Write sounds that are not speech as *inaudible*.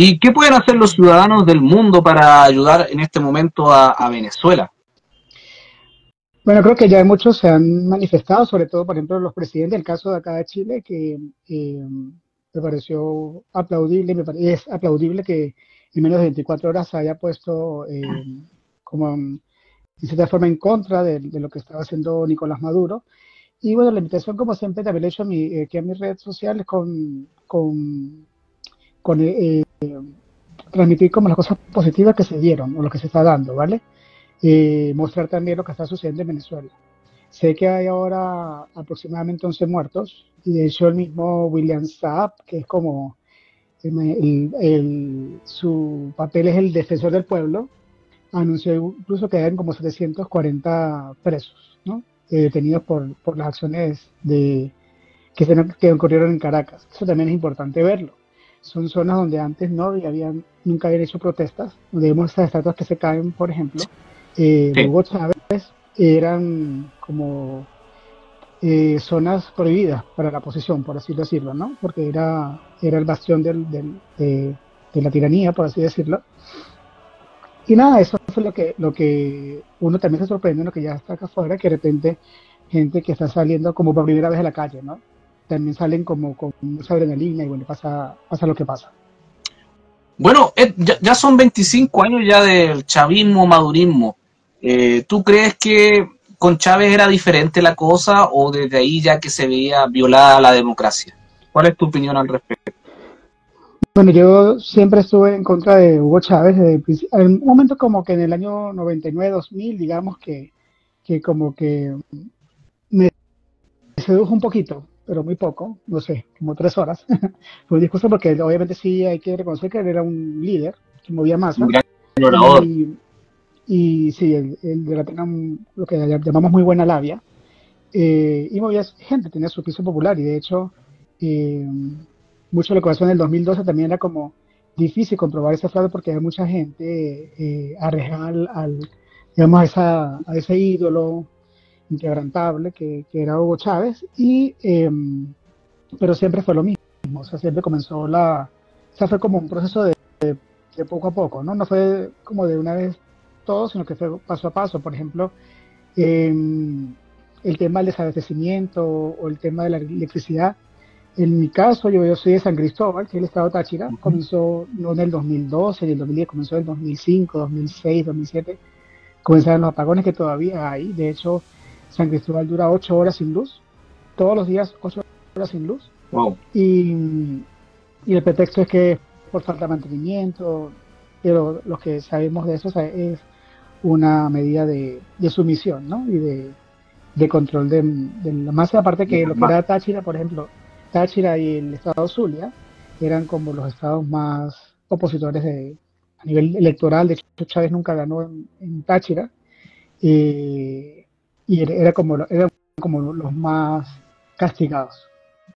¿Y qué pueden hacer los ciudadanos del mundo para ayudar en este momento a, Venezuela? Bueno, creo que ya muchos se han manifestado, sobre todo, por ejemplo, los presidentes, el caso de acá de Chile, que eh, me pareció aplaudible, me es aplaudible que en menos de 24 horas se haya puesto eh, como en cierta forma en contra de, lo que estaba haciendo Nicolás Maduro. Y bueno, la invitación, como siempre, también he hecho mi, aquí en mis redes sociales con, con, con eh, transmitir como las cosas positivas que se dieron o lo que se está dando, ¿vale? Eh, mostrar también lo que está sucediendo en Venezuela. Sé que hay ahora aproximadamente 11 muertos y de hecho el mismo William Saab, que es como el, su papel es el defensor del pueblo, anunció incluso que eran como 740 presos, ¿no? Eh, detenidos por, por las acciones de, que, se, que ocurrieron en Caracas. Eso también es importante verlo son zonas donde antes no habían, nunca habían hecho protestas, donde vemos estas estatuas que se caen, por ejemplo. Eh, Luego Chávez eran como eh, zonas prohibidas para la oposición, por así decirlo, ¿no? Porque era, era el bastión del, del, de, la tiranía, por así decirlo. Y nada, eso fue lo que, lo que uno también se sorprende, lo que ya está acá afuera, que de repente gente que está saliendo como por primera vez a la calle, ¿no? También salen como con mucha adrenalina y bueno, pasa, pasa lo que pasa. Bueno, ya, son 25 años ya del chavismo, madurismo. Eh, ¿Tú crees que con Chávez era diferente la cosa o desde ahí ya que se veía violada la democracia? ¿Cuál es tu opinión al respecto? Bueno, yo siempre estuve en contra de Hugo Chávez desde En un momento como que en el año 99, 2000, digamos que, que como que me sedujo un poquito pero muy poco, no sé, como tres horas. *laughs* Fue un discurso porque obviamente sí hay que reconocer que él era un líder, que movía masa. y, y sí, él, tenía lo que llamamos muy buena labia. Eh, y movía gente, tenía su piso popular y de hecho eh, mucho de lo que pasó en el 2012 también era como difícil comprobar ese fraude porque hay mucha gente eh, al, digamos, a, esa, a ese ídolo inquebrantable que, era Hugo Chávez, y, em, pero siempre fue lo mismo, o sea, siempre comenzó la, o sea, fue como un proceso de, de, poco a poco, ¿no? No fue como de una vez todo, sino que fue paso a paso, por ejemplo, em, el tema del desabastecimiento o el tema de la electricidad. En mi caso, yo, yo soy de San Cristóbal, que es el estado Táchira, comenzó no en el 2012 ni el 2010, comenzó en el 2005, 2006, 2007, comenzaron los apagones que todavía hay, de hecho, San Cristóbal dura ocho horas sin luz, todos los días ocho horas sin luz. Y, el pretexto es que por falta de mantenimiento, pero lo que sabemos de eso es una medida de, sumisión ¿no? y de, control de, la masa. Aparte que lo que era Táchira, por ejemplo, Táchira y el estado Zulia eran como los estados más opositores de, a nivel electoral. De hecho, Chávez nunca ganó en, Táchira. Eh, y era como, eran como los más castigados.